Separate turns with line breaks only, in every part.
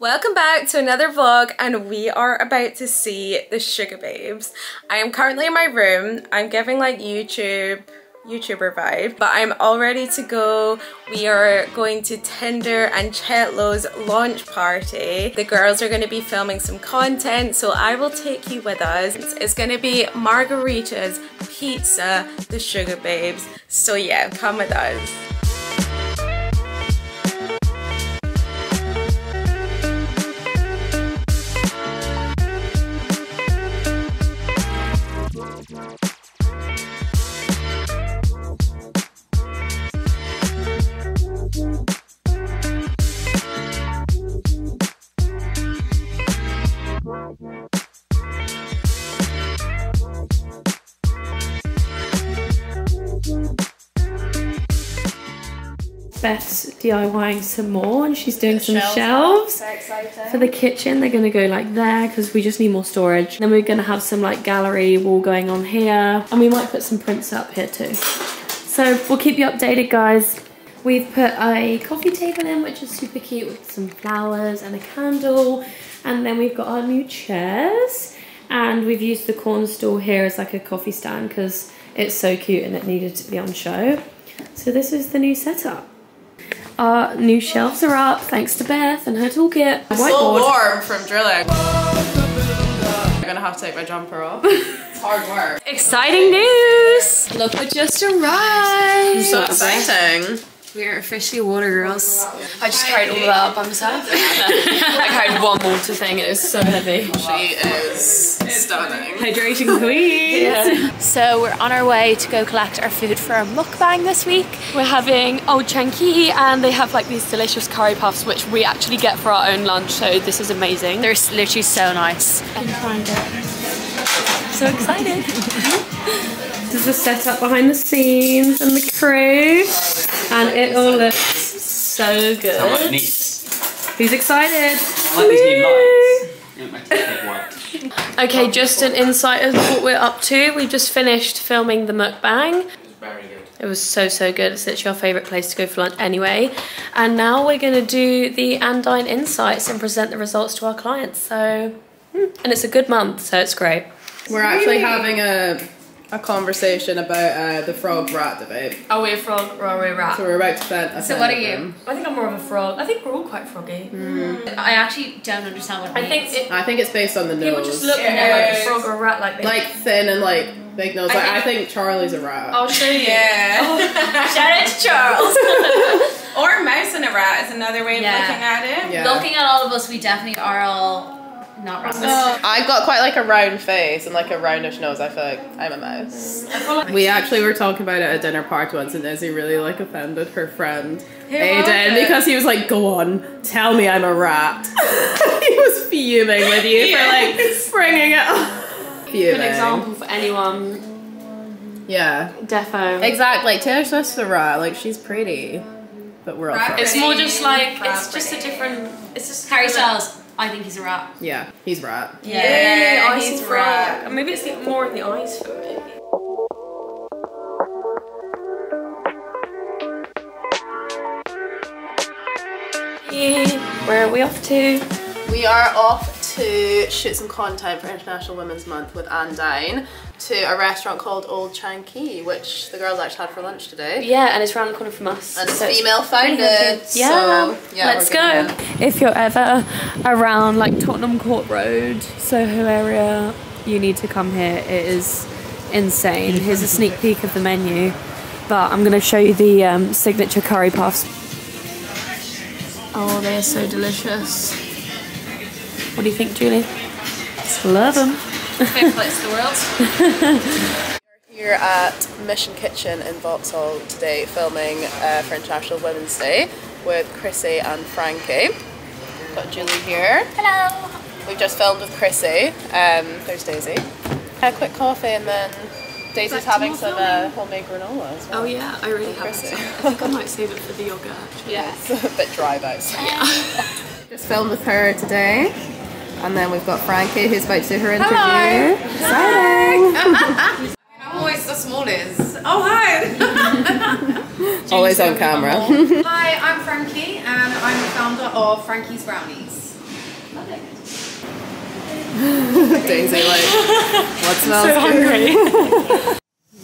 Welcome back to another vlog and we are about to see the Sugababes. I am currently in my room. I'm giving like YouTube YouTuber vibe, but I'm all ready to go. We are going to Tinder and Chetlo's launch party. The girls are going to be filming some content, so I will take you with us. It's going to be margaritas, pizza, the Sugababes. So yeah, come with us. Beth's DIYing some more and she's doing some shelves, for the kitchen. They're going to go like there because we just need more storage. Then we're going to have some like gallery wall going on here and we might put some prints up here too. So we'll keep you updated guys. We've put a coffee table in which is super cute with some flowers and a candle and then we've got our new chairs and we've used the corn stool here as like a coffee stand because it's so cute and it needed to be on show. So this is the new setup. Our new shelves are up thanks to Beth and her toolkit.
I'm so warm from drilling. I'm gonna have to take my jumper off. it's hard work.
Exciting news! Look what just arrived!
So exciting.
We're officially water girls. I just carried all of that up by myself. I carried one water thing, it was so heavy.
She is stunning.
Hydration queen!
Yeah. So we're on our way to go collect our food for our mukbang this week.
We're having Old Chang and they have like these delicious curry puffs which we actually get for our own lunch so this is amazing.
They're literally so nice. I can find it.
So excited! this is the setup behind the scenes and the crew and it all looks so good.
Somewhat neat.
Who's excited?
I like these new lights. They make my teeth look white.
Okay, just an insight of what we're up to. We just finished filming the mukbang.
It was very good.
It was so, so good. It's literally our favourite place to go for lunch anyway. And now we're going to do the Andine Insights and present the results to our clients. So, hmm, and it's a good month, so it's great.
We're actually having a a conversation about uh, the frog rat debate.
Are we a frog or are we a rat?
So we're about to defend.
So what are you?
I think I'm more of a frog. I think we're all quite froggy.
I actually don't understand what it
I think it,
I think it's based on the
people
nose.
just look and they're like a frog or a rat like this.
like thin and like big nose.
I
Like, I
think-
think Charlie's a rat.
I'll show you.
Yeah.
Shout out to Charles.
or mouse and a rat is another way of
Yeah.
looking at it.
yeah.
Looking at all of us, we definitely are all not oh. rats.
I've got quite like a round face and like a roundish nose. I feel like I'm a mouse. We actually were talking about it at a dinner party once, and Izzy really like offended her friend Aiden because he was like, "Go on, tell me I'm a rat." he was fuming with you for like bringing it up. Fuming.
Good example for anyone.
Yeah,
Defo.
exactly. Taylor Swift's a rat. Like she's pretty, but we're all
It's more just like
Property.
it's just a different. It's just
Harry Styles, I think he's a rat.
Yeah, he's rat.
Yeah,
I
he's
see
rat.
Maybe it's more in the eyes for me. Yeah, Where are we off to?
We are off to shoot some content for International Women's Month with Andine to a restaurant called Old Chang Kee, which the girls actually had for lunch today.
Yeah, and it's around the corner from us.
And it's
so
female founded.
Yeah,
So, yeah
let's
we're
go. If you're ever around like Tottenham Court Road, Soho area, you need to come here. It is insane. Here's a sneak peek of the menu, but I'm gonna show you the um, signature curry puffs. Oh, they're so delicious. What do you think, Julie? Love them.
Favorite place in the world.
Here at Mission Kitchen in Vauxhall today, filming uh, for International Women's Day with Chrissy and Frankie. Got Julie here.
Hello.
We've just filmed with Chrissy. Um, there's Daisy. Had a quick coffee and then Daisy's having some uh, homemade granola as well.
Oh yeah, I really have
Chrissy.
some. I think I might save it for the yogurt. Actually.
Yes, a bit dry though. So. Just filmed with her today. And then we've got Frankie who's about to her interview. Exciting!
I'm always the smallest. Oh, hi.
Always on camera.
hi, I'm Frankie, and I'm the founder of Frankie's Brownies. Love it.
Daisy, like, what smells good?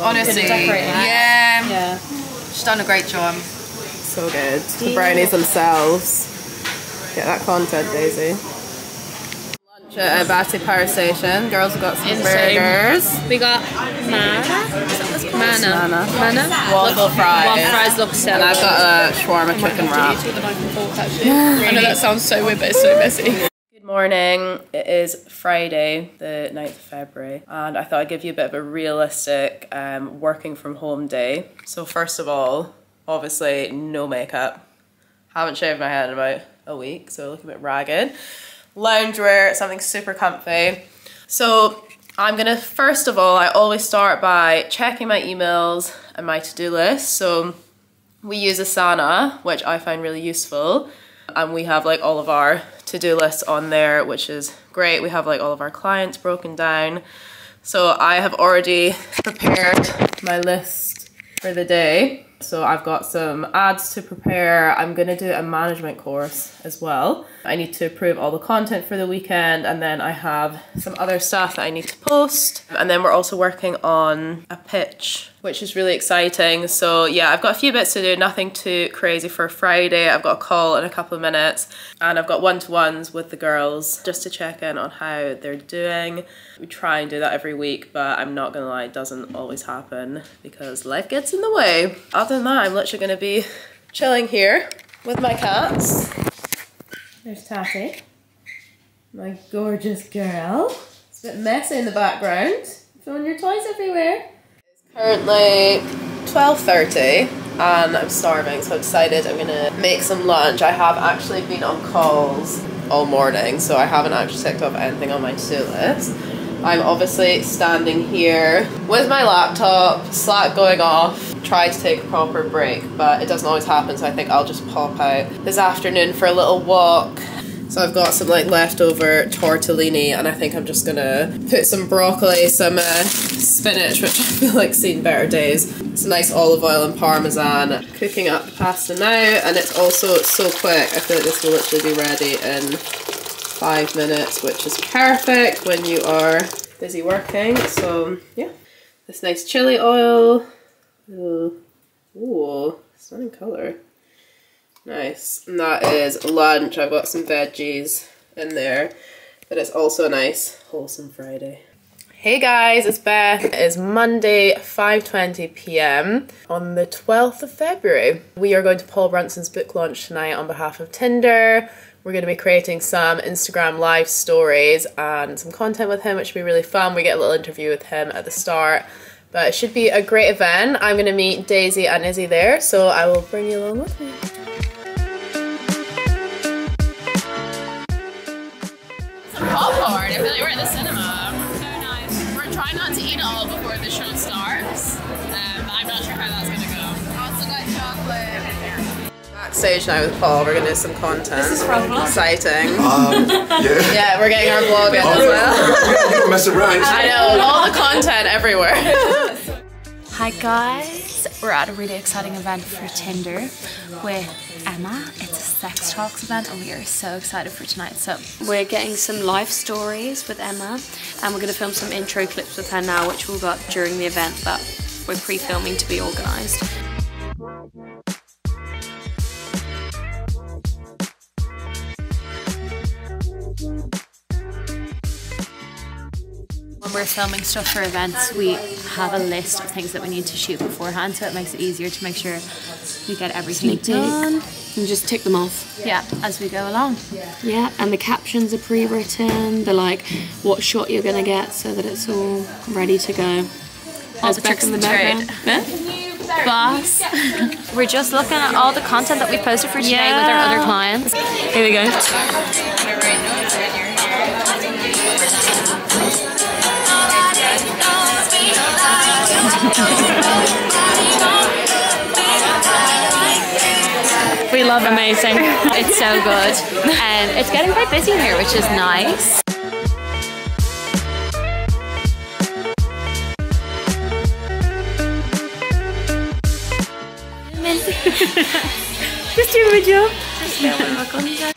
Honestly, yeah.
Yeah.
She's done a great job.
So good. The brownies themselves. Get that content, Daisy. Lunch at Battersea Power Station. Girls have got some
Insane.
burgers.
We got mana. Mana.
Mana.
Mana.
Waffle fries.
Waffle fries look so
And I've got a shawarma chicken wrap.
I know that sounds so weird, but it's so messy.
Good morning. It is Friday, the 9th of February, and I thought I'd give you a bit of a realistic um, working from home day. So, first of all, obviously, no makeup. Haven't shaved my head in about a week, so looking a bit ragged. Loungewear, something super comfy. So, I'm gonna first of all, I always start by checking my emails and my to do list. So, we use Asana, which I find really useful. And we have like all of our to do lists on there, which is great. We have like all of our clients broken down. So I have already prepared my list for the day. So I've got some ads to prepare. I'm going to do a management course as well. I need to approve all the content for the weekend and then I have some other stuff that I need to post. And then we're also working on a pitch, which is really exciting. So yeah, I've got a few bits to do, nothing too crazy for Friday. I've got a call in a couple of minutes and I've got one-to-ones with the girls just to check in on how they're doing. We try and do that every week, but I'm not gonna lie, it doesn't always happen because life gets in the way. Other than that, I'm literally gonna be chilling here with my cats. There's Tatty, my gorgeous girl. It's a bit messy in the background. Throwing your toys everywhere. It's currently 12.30 and I'm starving, so I decided I'm gonna make some lunch. I have actually been on calls all morning, so I haven't actually ticked off anything on my to-do list. I'm obviously standing here with my laptop, Slack going off, try to take a proper break, but it doesn't always happen, so I think I'll just pop out this afternoon for a little walk. So I've got some like leftover tortellini, and I think I'm just gonna put some broccoli, some uh, spinach, which I feel like seen better days, some nice olive oil and parmesan. Cooking up the pasta now, and it's also so quick. I feel like this will literally be ready in five minutes, which is perfect when you are busy working. So yeah, this nice chili oil. Ooh, Ooh stunning color. Nice. And that is lunch. I've got some veggies in there, but it's also a nice wholesome Friday. Hey guys, it's Beth. It is Monday, 5.20 p.m. on the 12th of February. We are going to Paul Brunson's book launch tonight on behalf of Tinder. We're going to be creating some Instagram live stories and some content with him, which should be really fun. We get a little interview with him at the start. But it should be a great event. I'm going to meet Daisy and Izzy there, so I will bring you along with me.
popcorn. I feel like we're in the cinema. So nice. We're trying not to eat it all before the show starts. Um, I'm not sure how that's gonna go. Also got chocolate.
Backstage now with Paul, we're going to do some content. This is from Exciting.
Um, yeah.
Yeah, we're getting our vlog in as well.
You don't mess around.
I know, all the content everywhere.
Hi guys, we're at a really exciting event for Tinder with Emma. It's a sex talks event and we are so excited for tonight. So
We're getting some life stories with Emma, and we're going to film some intro clips with her now, which we'll got during the event, but we're pre-filming to be organised.
We're filming stuff for events, we have a list of things that we need to shoot beforehand, so it makes it easier to make sure we get everything done.
And just tick them off.
Yeah, as we go along.
Yeah, and the captions are pre-written. They're like what shot you're gonna get, so that it's all ready to go.
All
There's
the tricks
in
the
background.
Boss. We're just looking at all the content that we posted for today with our other clients.
Here we go.
We love amazing. it's so good. And it's getting quite busy here, which is nice.
Just do a video.